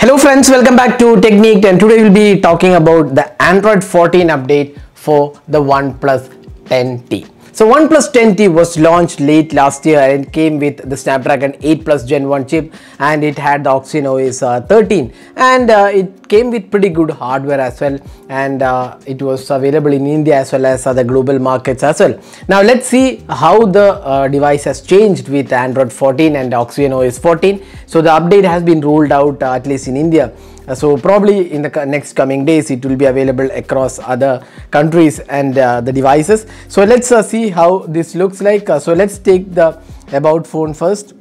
Hello friends, welcome back to Techniqued and today we'll be talking about the Android 14 update for the OnePlus 10T. So OnePlus 10T was launched late last year and came with the Snapdragon 8 Plus Gen 1 chip and it had the Oxygen OS uh, 13 and uh, it came with pretty good hardware as well and uh, it was available in India as well as other global markets as well. Now let's see how the uh, device has changed with Android 14 and Oxygen OS 14. So the update has been rolled out uh, at least in India so probably in the next coming days it will be available across other countries and uh, the devices. So let's uh, see how this looks like. Uh, so let's take the about phone first.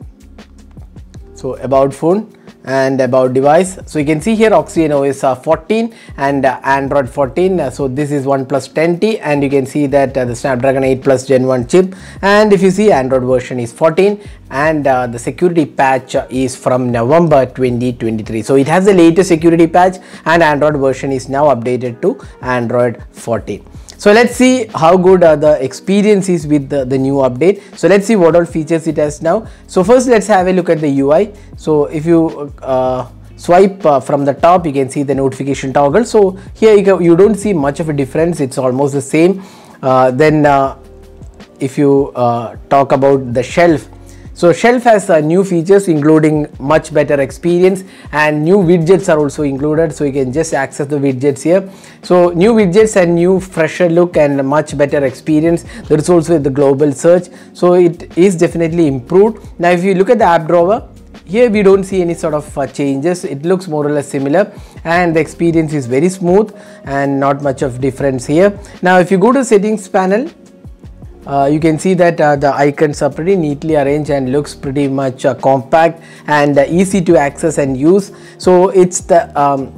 So about phone and about device. So you can see here Oxygen OS uh, 14 and uh, Android 14 uh, so this is OnePlus 10T and you can see that uh, the Snapdragon 8 Plus Gen 1 chip. And if you see Android version is 14 and uh, the security patch is from November 2023 so it has the latest security patch and Android version is now updated to Android 14 so let's see how good uh, the experience is with the, the new update. So let's see what all features it has now. So first let's have a look at the UI. So if you uh, swipe uh, from the top you can see the notification toggle. So here you, you don't see much of a difference. It's almost the same. Uh, then uh, if you uh, talk about the shelf so Shelf has uh, new features including much better experience and new widgets are also included so you can just access the widgets here. So new widgets and new fresher look and much better experience. There is also the global search so it is definitely improved. Now if you look at the app drawer here we don't see any sort of uh, changes it looks more or less similar and the experience is very smooth and not much of difference here now if you go to settings panel uh, you can see that uh, the icons are pretty neatly arranged and looks pretty much uh, compact and uh, easy to access and use. So it's the um,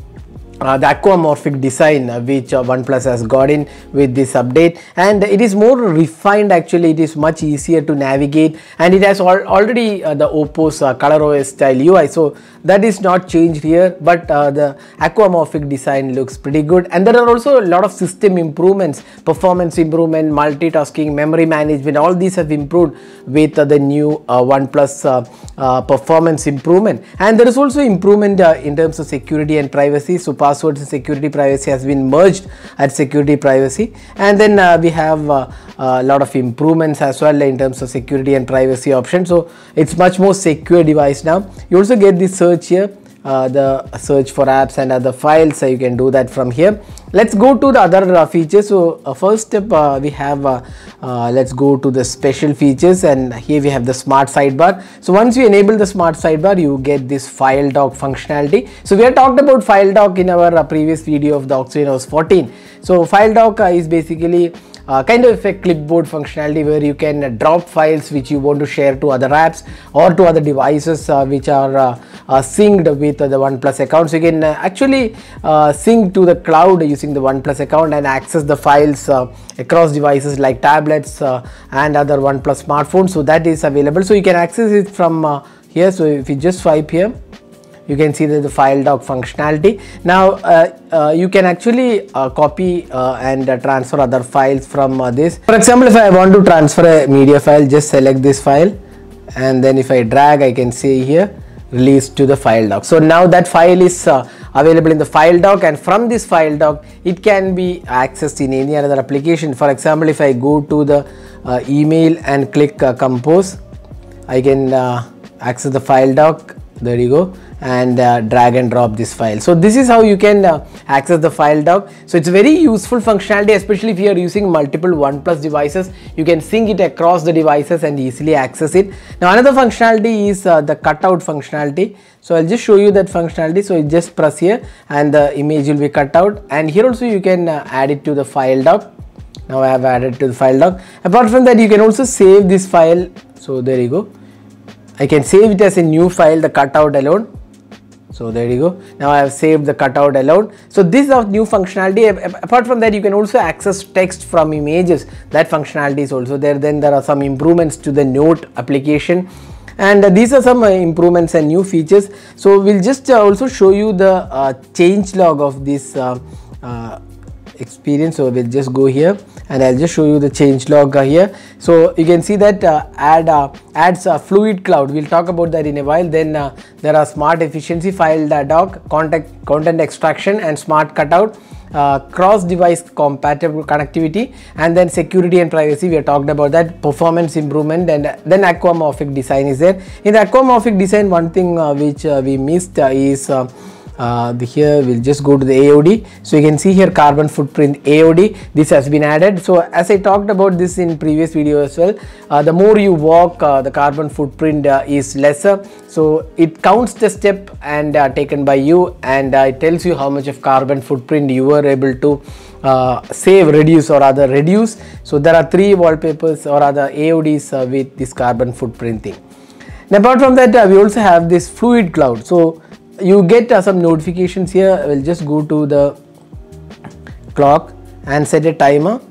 uh, the aquamorphic design uh, which uh, OnePlus has got in with this update. And it is more refined actually. It is much easier to navigate. And it has al already uh, the Oppo's uh, ColorOS style UI so that is not changed here. But the aquamorphic design looks pretty good. And there are also a lot of system improvements performance improvement multitasking memory management. All these have improved with the new OnePlus performance improvement. And there is also improvement in terms of security and privacy. So passwords and security privacy has been merged at security privacy. And then uh, we have uh, a lot of improvements as well in terms of security and privacy options. So it's much more secure device now. You also get the search here uh, the search for apps and other files so you can do that from here. Let's go to the other uh, features. So uh, first step uh, we have uh, uh, let's go to the special features and here we have the smart sidebar. So once you enable the smart sidebar you get this file dock functionality. So we have talked about file dock in our previous video of the Oxygen OS 14 so file dock is basically uh, kind of a clipboard functionality where you can uh, drop files which you want to share to other apps or to other devices uh, which are uh, uh, synced with the OnePlus account. So you can uh, actually sync to the cloud using the OnePlus account and access the files across devices like tablets and other OnePlus smartphones. So that is available. So you can access it from here. So if you just swipe here you can see that the file dock functionality. Now uh, uh, you can actually uh, copy uh, and uh, transfer other files from uh, this. For example if i want to transfer a media file just select this file. And then if i drag i can see here release to the file dock so now that file is available in the file dock and from this file dock it can be accessed in any other application. For example if i go to the email and click compose i can access the file dock there you go. And uh, drag and drop this file. So this is how you can uh, access the file dock so it's very useful functionality especially if you are using multiple oneplus devices. You can sync it across the devices and easily access it. Now another functionality is uh, the cutout functionality. So i'll just show you that functionality. So you just press here and the image will be cut out. And here also you can uh, add it to the file dock now i have added to the file dock apart from that you can also save this file. So there you go I can save it as a new file the cutout alone. So there you go. Now I have saved the cutout alone. So this is new functionality. Apart from that you can also access text from images. That functionality is also there. Then there are some improvements to the note application. And these are some uh, improvements and new features. So we'll just uh, also show you the uh, change log of this experience so we'll just go here and I'll just show you the change log uh, here. So you can see that uh, add uh, adds a fluid cloud. We'll talk about that in a while. Then uh, there are smart efficiency file dock contact content extraction and smart cutout uh, cross device compatible connectivity and then security and privacy. We have talked about that. Performance improvement and then aquamorphic design is there. In the aquamorphic design one thing uh, which uh, we missed uh, is uh, the here we'll just go to the AOD so you can see here carbon footprint AOD this has been added. So as I talked about this in previous video as well uh, the more you walk uh, the carbon footprint uh, is lesser. So it counts the step and uh, taken by you and uh, it tells you how much of carbon footprint you were able to uh, save reduce or other reduce. So there are three wallpapers or other AODs uh, with this carbon footprint thing. And apart from that uh, we also have this fluid cloud. So you get uh, some notifications here. I will just go to the clock and set a timer.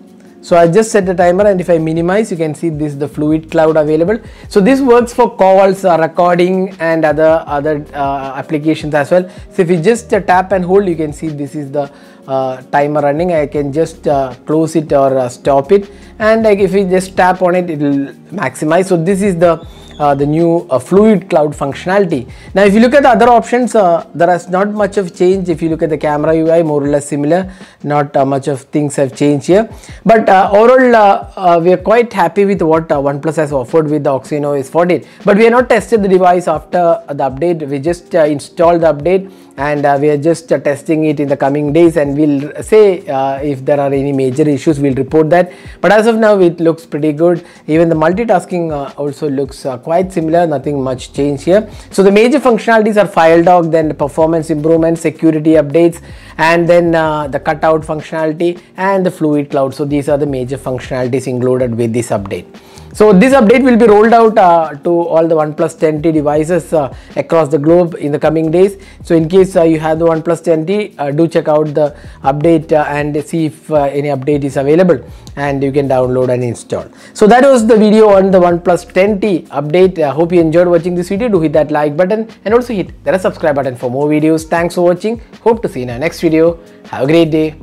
So I just set a timer and if I minimize you can see this the fluid cloud available. So this works for calls uh, recording and other other uh, applications as well. So if you just uh, tap and hold you can see this is the uh, timer running. I can just uh, close it or uh, stop it. And like if you just tap on it it will maximize. So this is the the new uh, fluid cloud functionality. Now if you look at the other options uh, there is not much of change. If you look at the camera UI more or less similar. Not uh, much of things have changed here. But uh, overall uh, we are quite happy with what OnePlus has offered with the Oxygen OS 14 but we have not tested the device after the update. We just installed the update and uh, we are just uh, testing it in the coming days and we'll say uh, if there are any major issues we'll report that. But as of now it looks pretty good. Even the multitasking also looks quite similar. Nothing much change here. So the major functionalities are file dock then the performance improvement security updates and then the cutout functionality and the fluid cloud. So these are the major functionalities included with this update. So this update will be rolled out uh, to all the OnePlus 10T devices uh, across the globe in the coming days. So in case uh, you have the OnePlus 10T, uh, do check out the update uh, and see if any update is available and you can download and install. So that was the video on the OnePlus 10T update. I hope you enjoyed watching this video. Do hit that like button and also hit the subscribe button for more videos. Thanks for watching. Hope to see you in our next video. Have a great day.